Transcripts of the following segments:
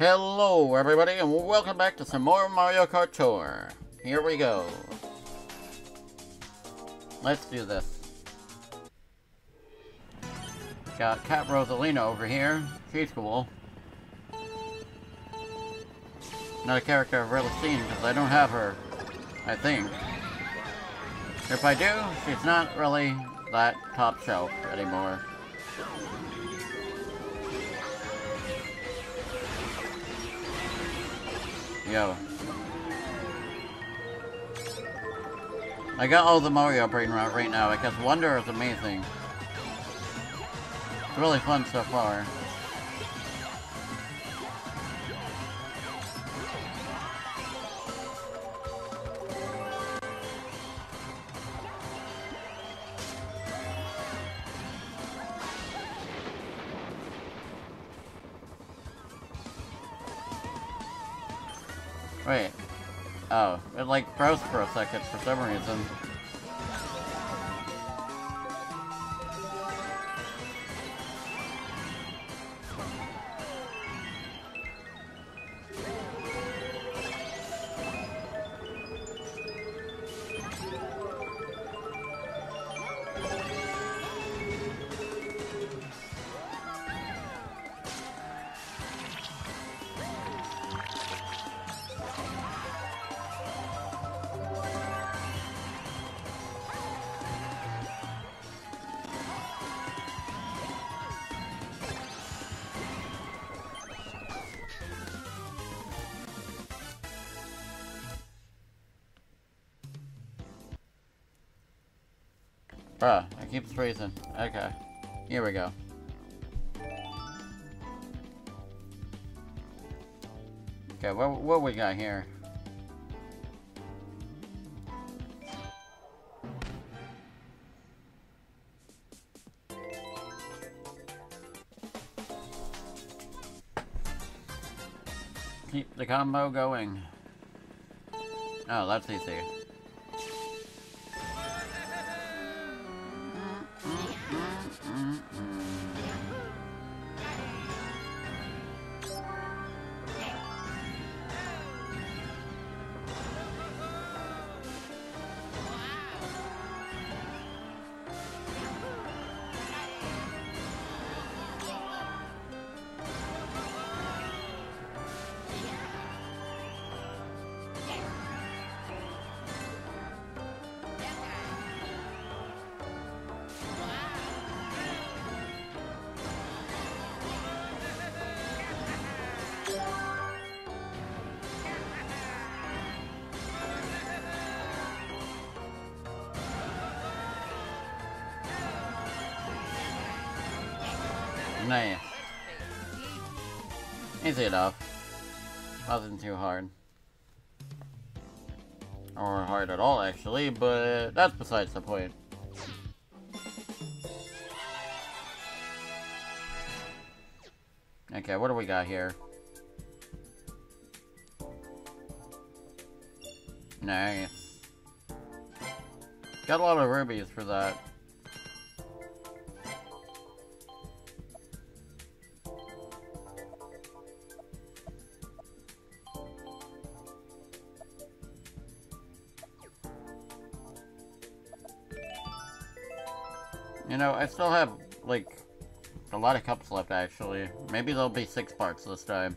Hello everybody and welcome back to some more Mario Kart Tour. Here we go. Let's do this. Got Cat Rosalina over here. She's cool. Not a character I've really seen because I don't have her, I think. If I do, she's not really that top shelf anymore. Yo. I got all the Mario brain rot right now because Wonder is amazing. It's really fun so far. Oh, it like froze for a second for some reason. Bruh, I keep freezing. Okay. Here we go. Okay, what, what we got here? Keep the combo going. Oh, that's easy. Nice. Easy enough. Wasn't too hard. Or hard at all, actually, but uh, that's besides the point. Okay, what do we got here? Nice. Got a lot of rubies for that. I still have, like, a lot of cups left, actually. Maybe there'll be six parts this time.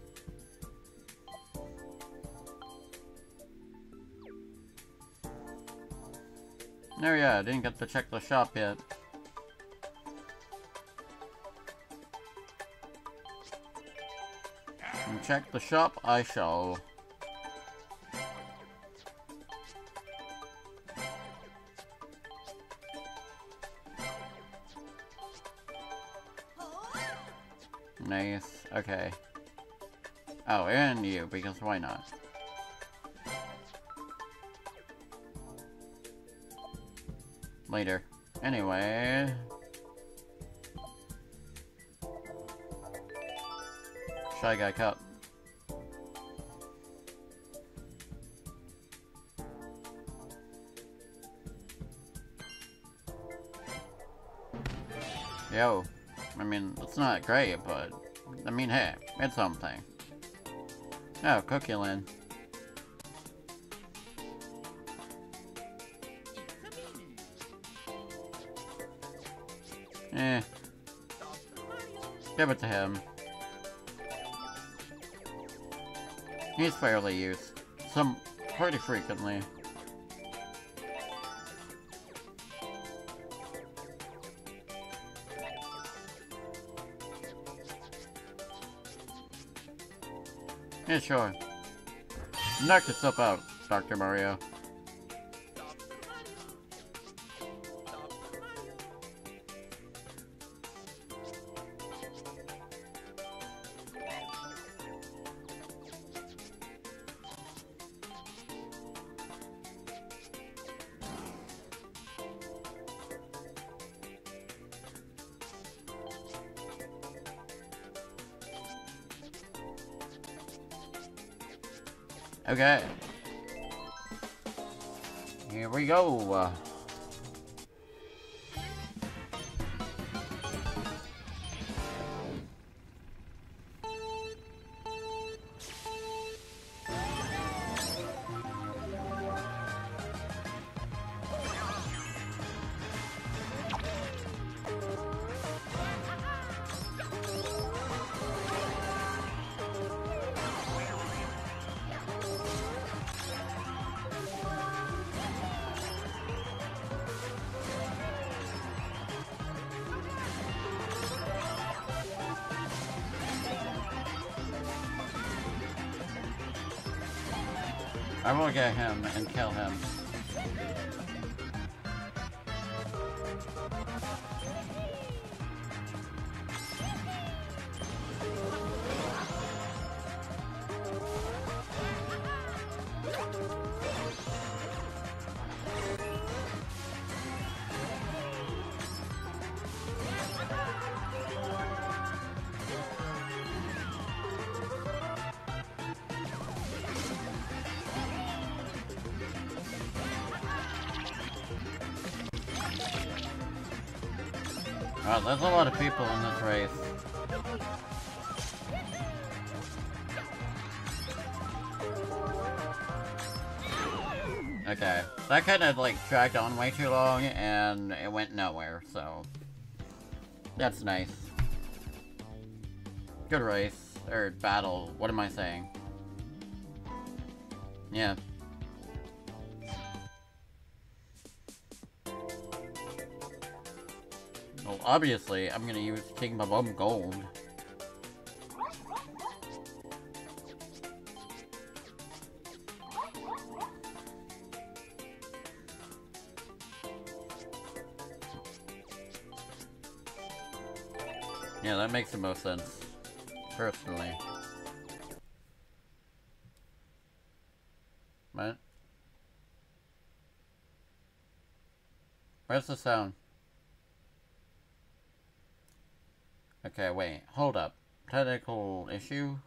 Oh yeah, I didn't get to check the shop yet. And check the shop I shall. Okay. Oh, and you, because why not? Later. Anyway... Shy Guy Cup. Yo. I mean, it's not great, but... I mean, hey, it's something. Oh, Cookie Land. Eh. Give it to him. He's fairly used. Some pretty frequently. Yeah, sure. Knock yourself out, Dr. Mario. I will get him and kill him. A lot of people in this race. Okay, that kind of like dragged on way too long and it went nowhere, so that's nice. Good race, or battle, what am I saying? Yeah. Obviously, I'm gonna use King Bob Gold. Yeah, that makes the most sense, personally. What? Where's the sound? Okay, wait, hold up. Technical issue?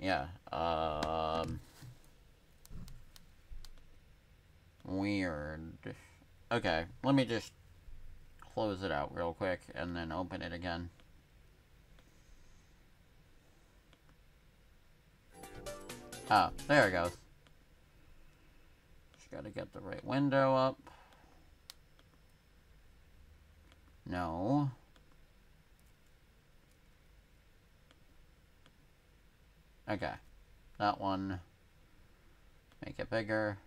Yeah, um... Weird. Okay, let me just close it out real quick and then open it again. Ah, there it goes. Just gotta get the right window up. No. Okay. That one. Make it bigger.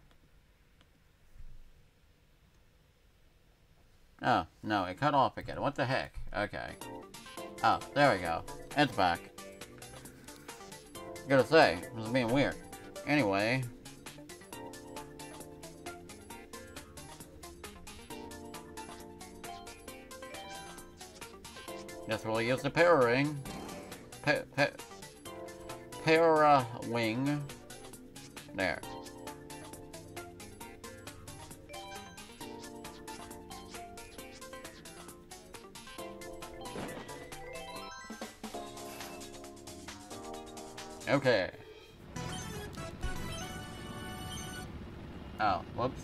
Oh, no, it cut off again. What the heck? Okay. Oh, there we go. It's back. Gotta say, is being weird. Anyway. Guess we'll use the power ring. Pa pa para uh, wing. There. Okay. Oh, whoops.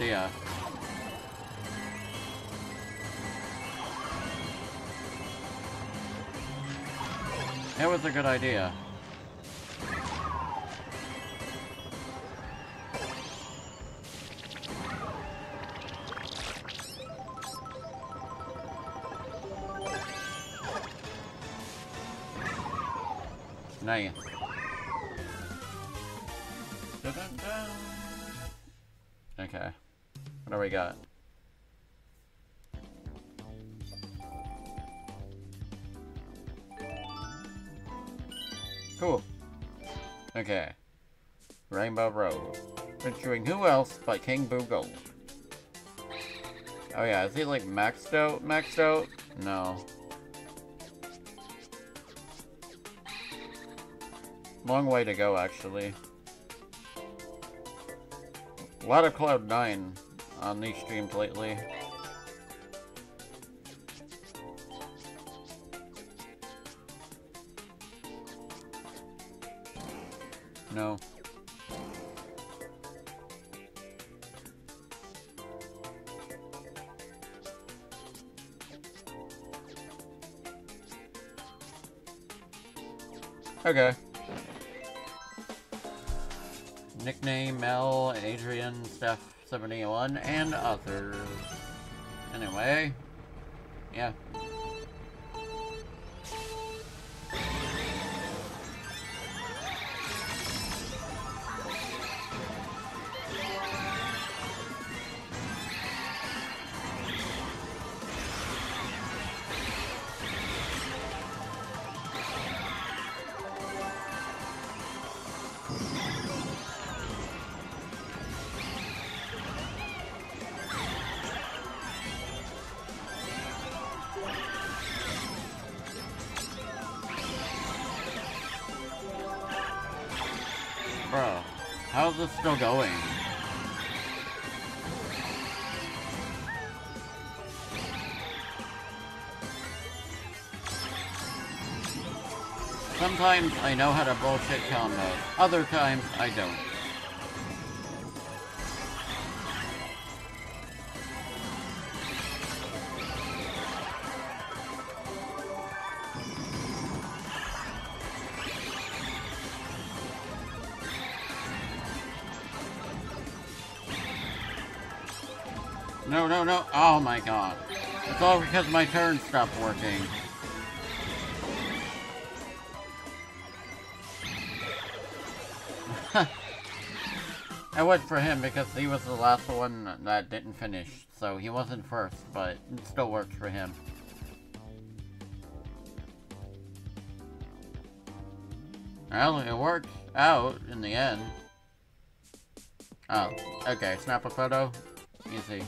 Idea. Uh, it was a good idea. Nice. Okay. What do we got? Cool. Okay. Rainbow Road. Featuring who else but King Boo Gold. Oh yeah, is he like maxed out? Maxed out? No. Long way to go, actually. A lot of Cloud9 on these streams lately. No. Steph71, and others. Anyway, yeah. This still going? Sometimes I know how to bullshit combos, other times I don't. My turn stopped working. I went for him because he was the last one that didn't finish. So he wasn't first, but it still works for him. Well, it worked out in the end. Oh, okay. Snap a photo. Easy.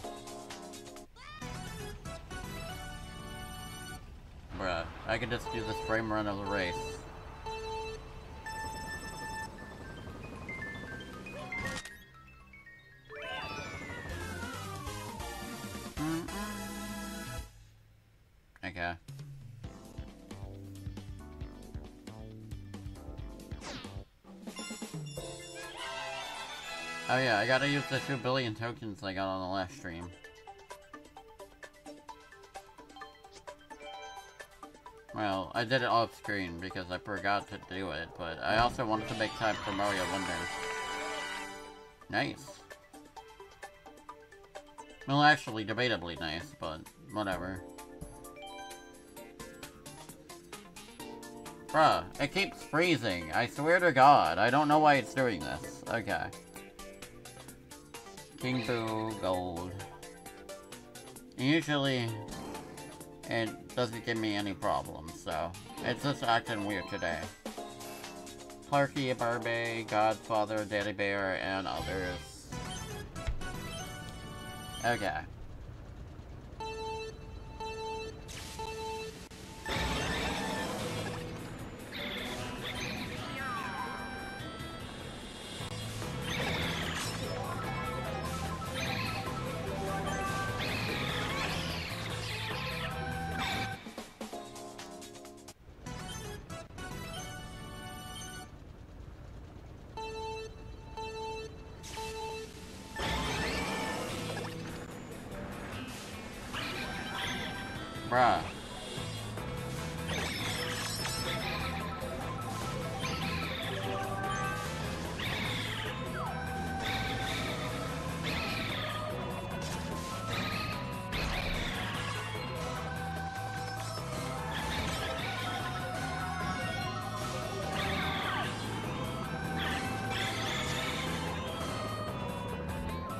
I can just do this frame run of the race. Okay. Oh yeah, I gotta use the 2 billion tokens I got on the last stream. Well, I did it off screen because I forgot to do it, but I also wanted to make time for Mario Wonder. Nice. Well, actually, debatably nice, but whatever. Bruh, it keeps freezing. I swear to god, I don't know why it's doing this. Okay. King Boo Gold. Usually, it doesn't give me any problems, so it's just acting weird today. Clarky, Barbie, Godfather, Daddy Bear, and others. Okay. Bruh.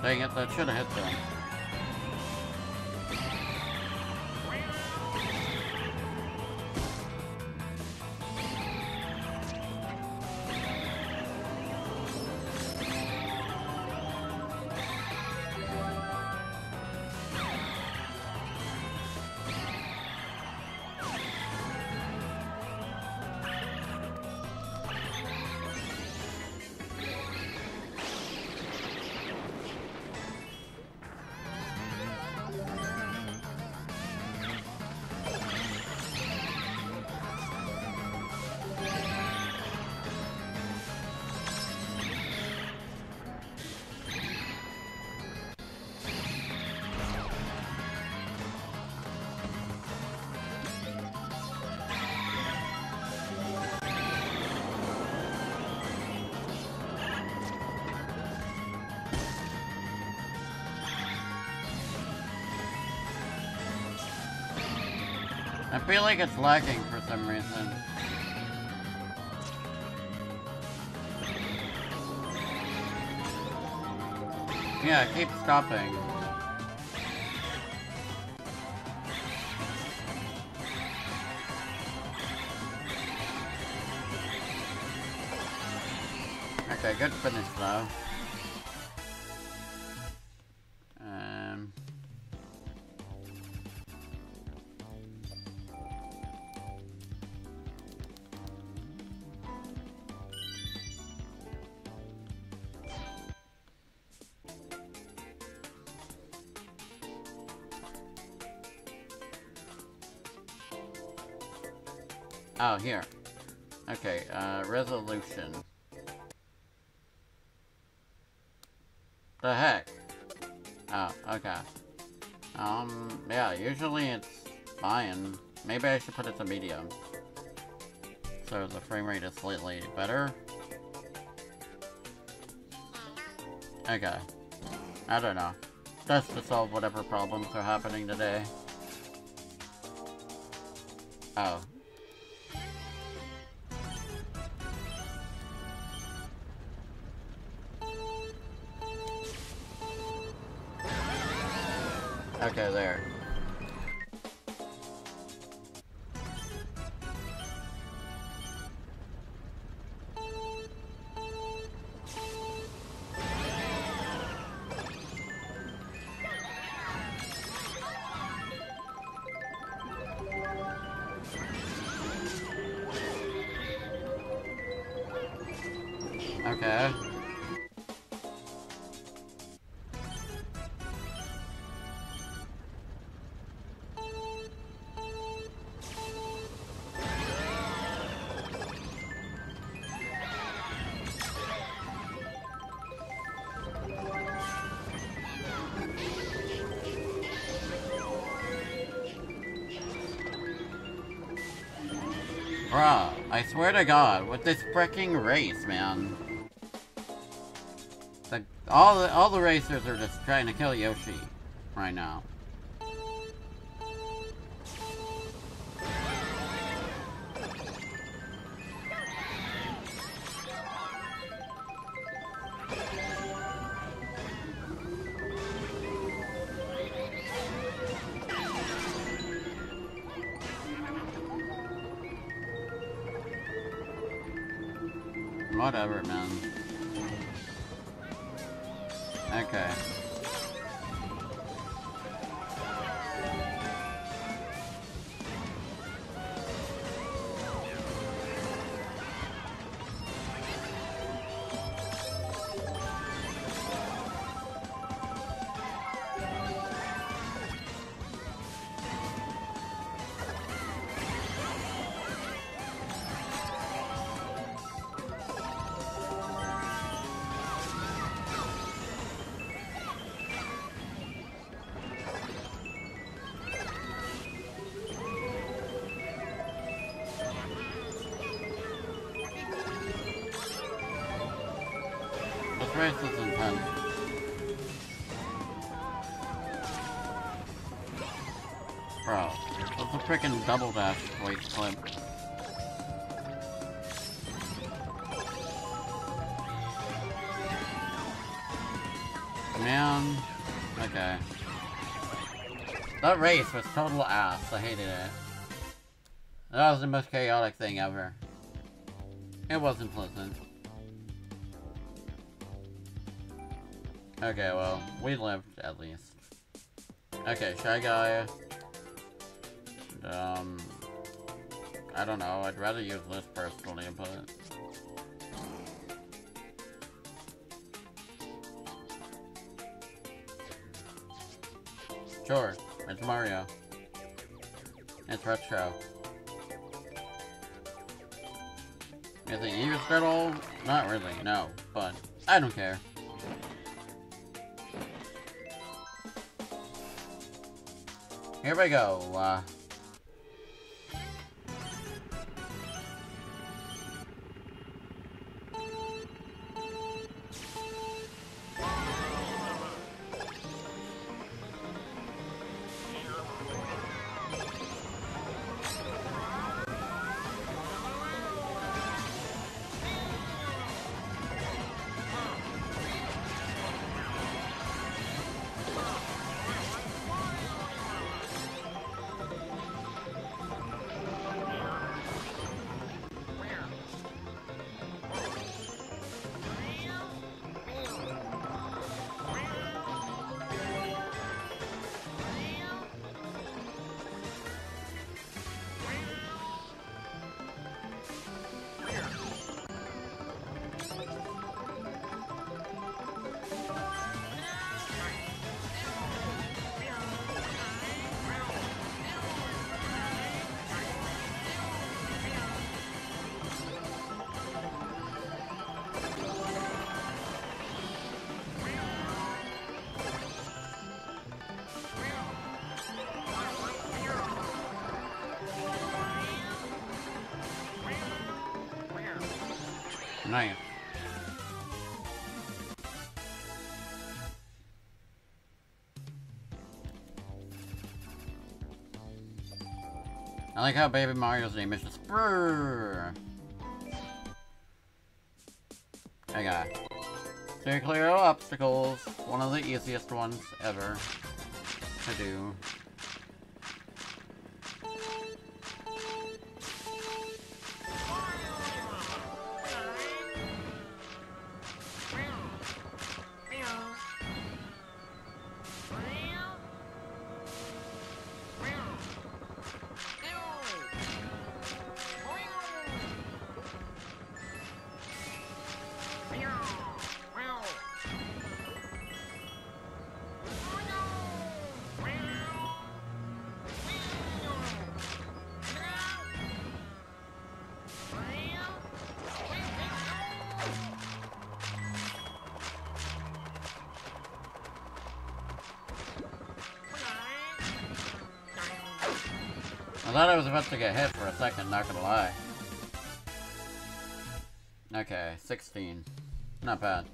Dang it, that should have hit them. Feel like it's lagging for some reason. Yeah, keep stopping. Oh, here. Okay, uh, resolution. The heck? Oh, okay. Um, yeah, usually it's fine. Maybe I should put it to medium. So the frame rate is slightly better. Okay. I don't know. That's to solve whatever problems are happening today. Oh, Okay, there. Bruh, I swear to God, with this freaking race, man. The, all the all the racers are just trying to kill Yoshi right now. Is intense. Bro, that's a freaking double dash waste clip. Man, okay. That race was total ass. I hated it. That was the most chaotic thing ever. It wasn't pleasant. Okay, well, we lived, at least. Okay, Shy Guy. Um... I don't know, I'd rather use this personally, but... Sure, it's Mario. It's retro. Is it all? Not really, no, but I don't care. Here we go. Uh, Nice. I like how Baby Mario's name is just Brrr. Okay. So you clear obstacles, one of the easiest ones ever to do. Get hit for a second, not gonna lie. Okay, 16. Not bad.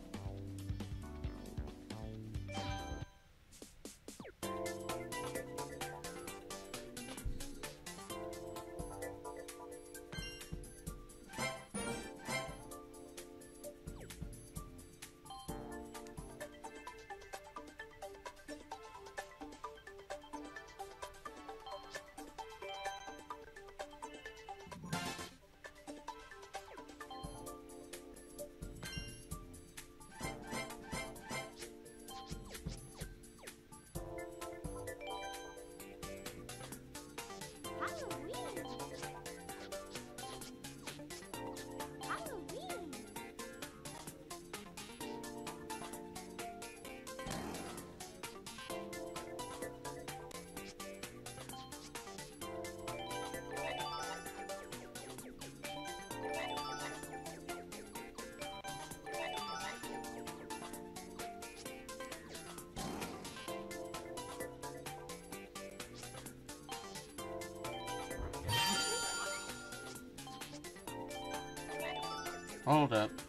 Hold up.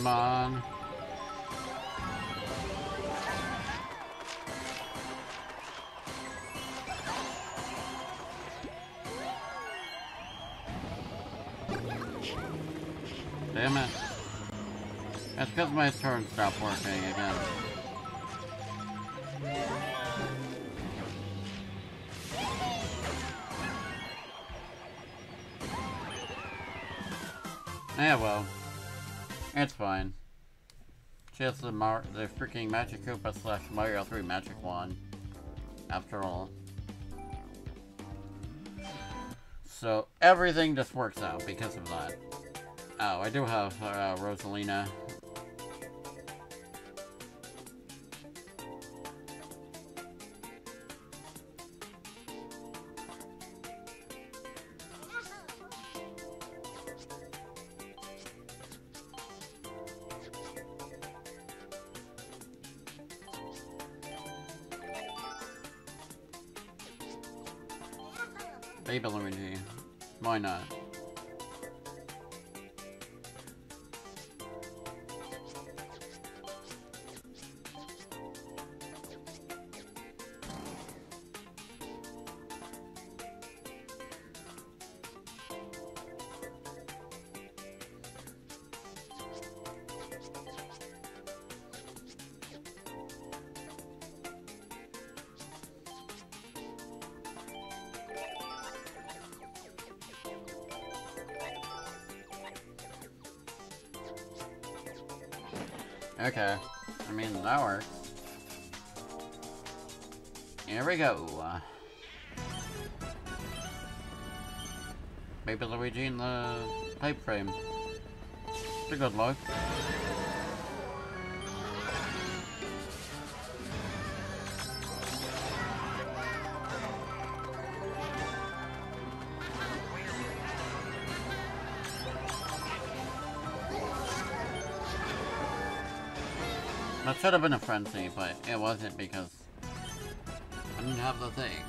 Come on. Damn it. That's because my turn stopped working again. Yeah, well. It's fine. Just the Mar the freaking Magic Koopa slash Mario 3 Magic Wand. After all. So, everything just works out because of that. Oh, I do have uh, Rosalina. Okay. I mean, that works. Here we go. Baby Luigi in the pipe frame. It's a good look. Should have been a frenzy, but it wasn't because I didn't have the thing.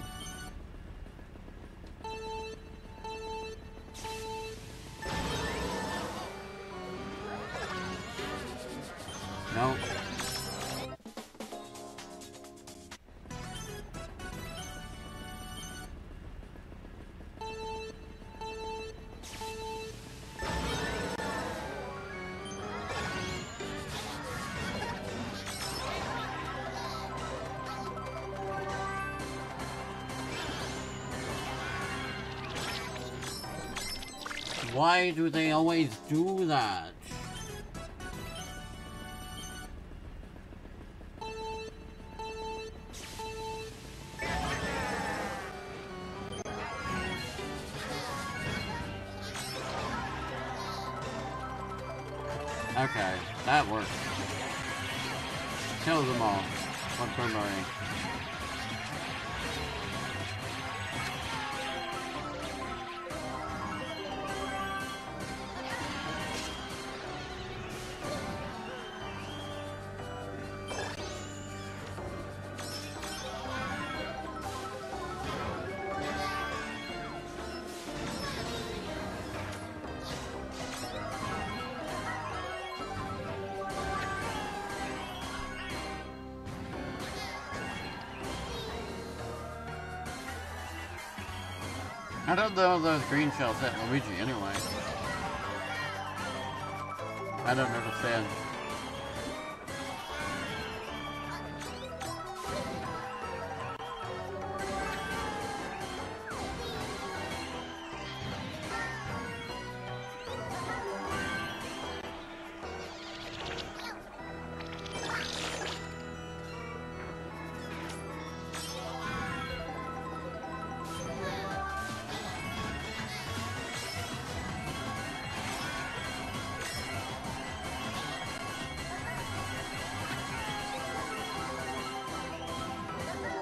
Why do they always do that? Okay, that works. Kill them all. One. I don't those green shells hit Luigi anyway. I don't understand.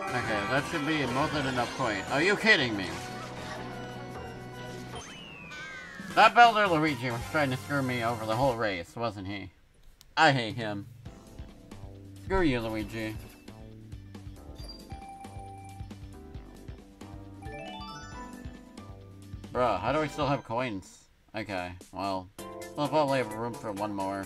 Okay, that should be more than enough point. Are you kidding me? That Bowser Luigi was trying to screw me over the whole race, wasn't he? I hate him. Screw you, Luigi. Bruh, how do we still have coins? Okay, well, we'll probably have room for one more.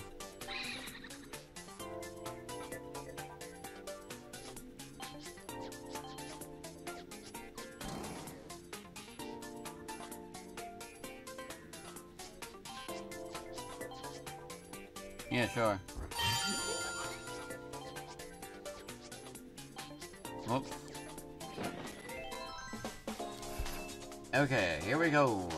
Yeah, sure. Whoops. Okay, here we go.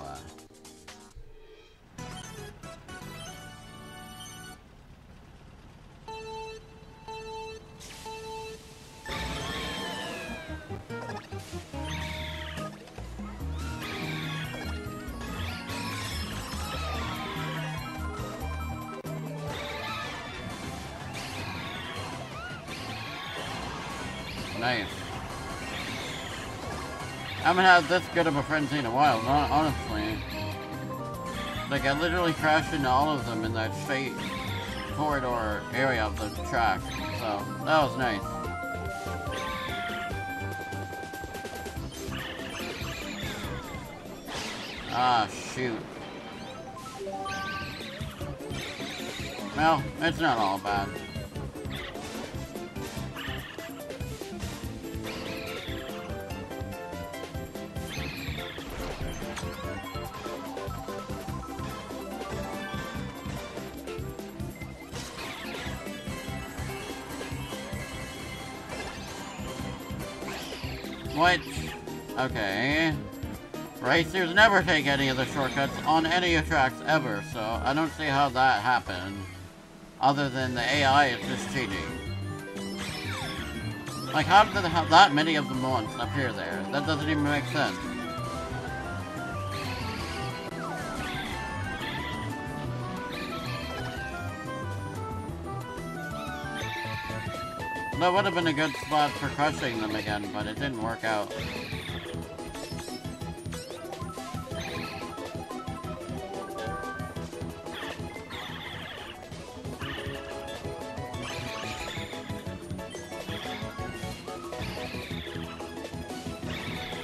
Nice. I haven't had this good of a frenzy in a while, honestly. Like, I literally crashed into all of them in that straight corridor area of the track. So, that was nice. Ah, shoot. Well, it's not all bad. Racers never take any of the shortcuts on any of tracks ever, so I don't see how that happened. Other than the AI is just cheating. Like, how did have that many of them once appear there? That doesn't even make sense. That would have been a good spot for crushing them again, but it didn't work out.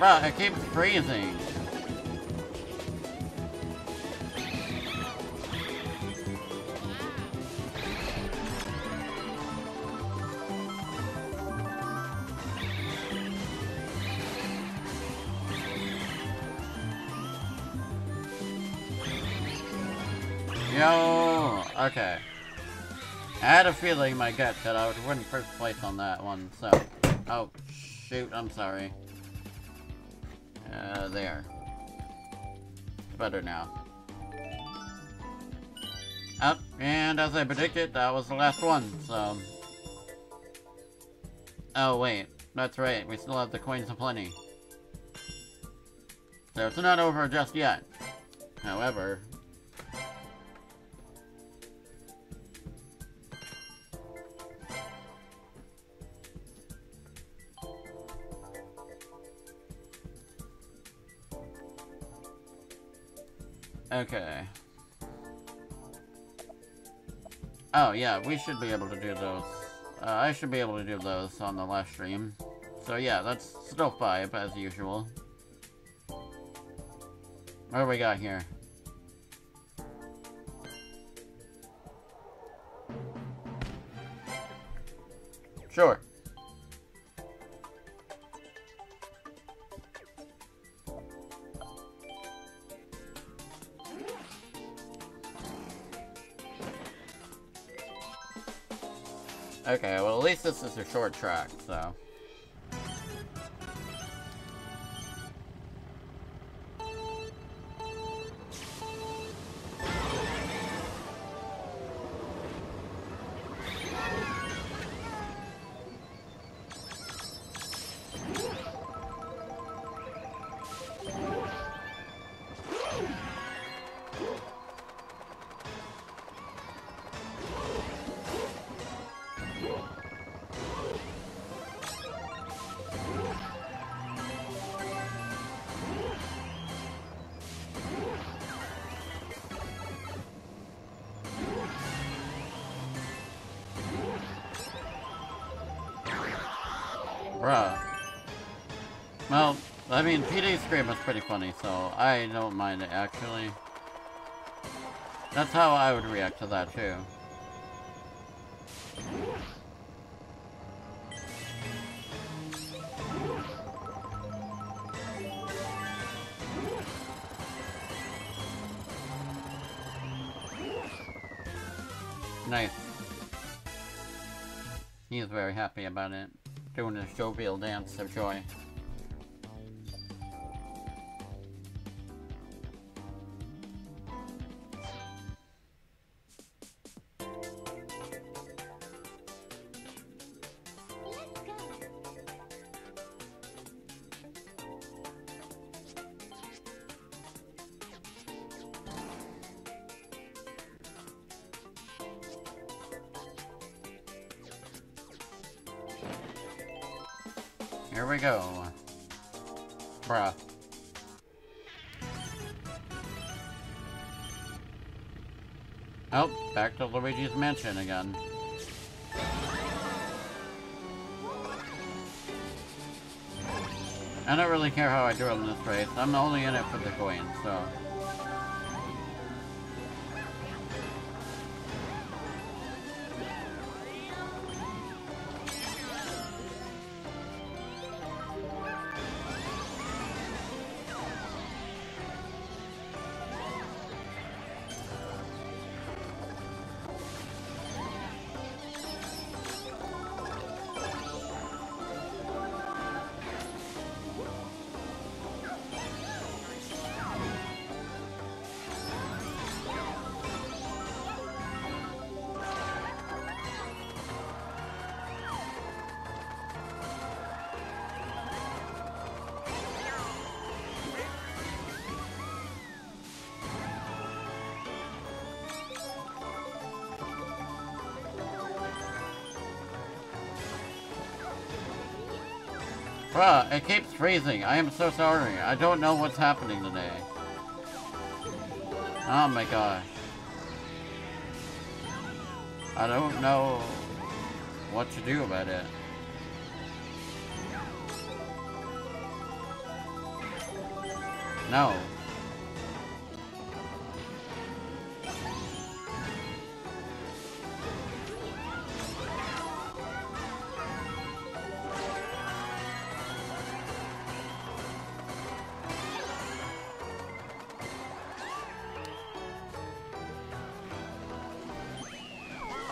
Bro, it keeps freezing. Yo, okay. I had a feeling in my gut that I would win first place on that one, so... Oh, shoot, I'm sorry. There. Better now. Up, and as I predicted, that was the last one, so... Oh, wait. That's right, we still have the coins aplenty. So it's not over just yet. However, Okay. Oh, yeah, we should be able to do those. Uh, I should be able to do those on the last stream. So yeah, that's still five, as usual. What do we got here? Sure. Least this is a short track, so... Well, I mean, PD's scream was pretty funny, so I don't mind it, actually. That's how I would react to that, too. Nice. He is very happy about it. Doing his jovial dance of joy. Again. I don't really care how I do in this race. I'm only in it for the coins, so... Bruh, it keeps freezing. I am so sorry. I don't know what's happening today. Oh my gosh. I don't know what to do about it. No.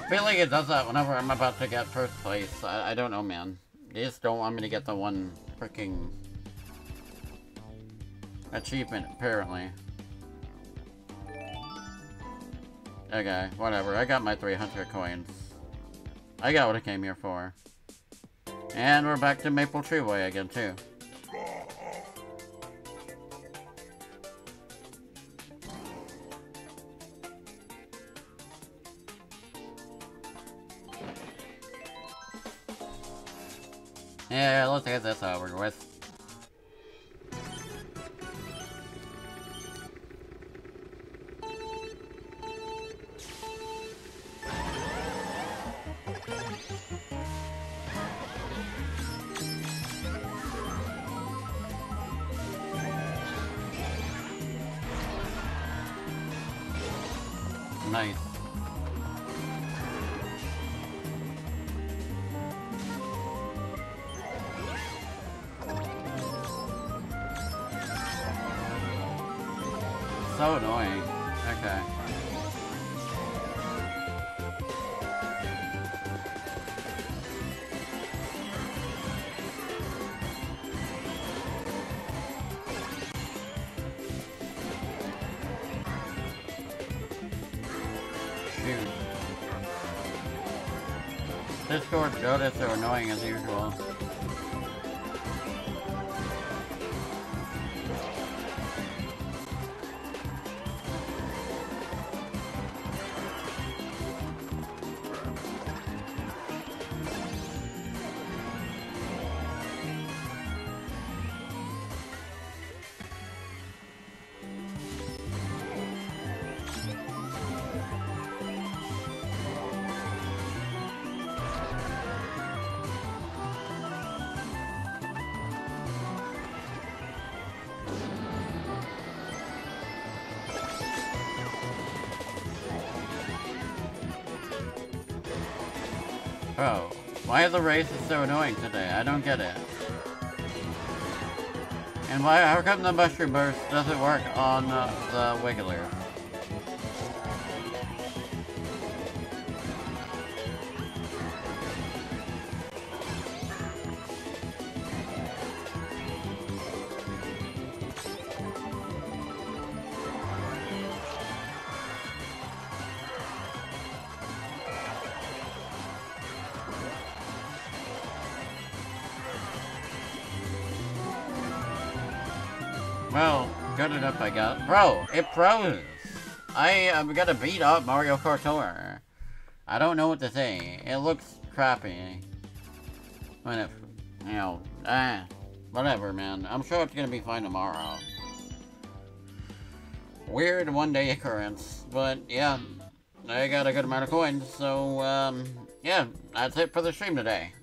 Feel like it does that whenever I'm about to get first place. I, I don't know, man. They just don't want me to get the one freaking achievement, apparently. Okay, whatever. I got my 300 coins. I got what I came here for. And we're back to Maple Treeway again, too. Yeah, let's get this over with. So annoying. Okay. Shoot. Discord Jodas are annoying as usual. Why are the races so annoying today? I don't get it. And why, how come the Mushroom Burst doesn't work on uh, the Wiggler? Well, good enough, I guess. Bro, it froze. I am gonna beat up Mario Kart Tour. I don't know what to say. It looks crappy. When it, you know, ah, whatever, man. I'm sure it's gonna be fine tomorrow. Weird one-day occurrence, but yeah, I got a good amount of coins, so, um, yeah, that's it for the stream today.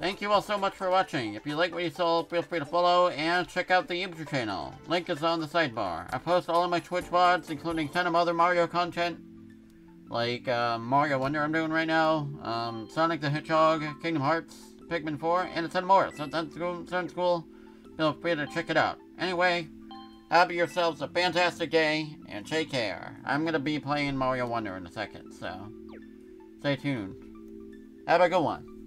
Thank you all so much for watching. If you like what you saw, feel free to follow and check out the YouTube channel. Link is on the sidebar. I post all of my Twitch VODs, including 10 of other Mario content, like uh, Mario Wonder I'm doing right now, um, Sonic the Hedgehog, Kingdom Hearts, Pikmin 4, and a ton more. So that's cool, sounds cool. Feel free to check it out. Anyway, have yourselves a fantastic day, and take care. I'm going to be playing Mario Wonder in a second, so stay tuned. Have a good one.